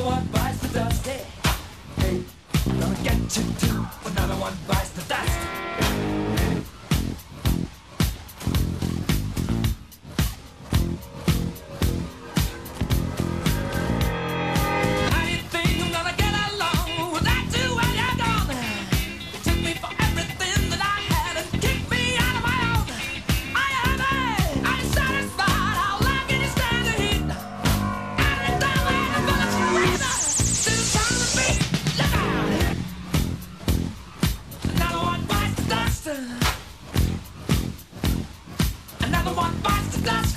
another one bites the dust. Hey, hey, gonna get you too. Another one bites.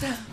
The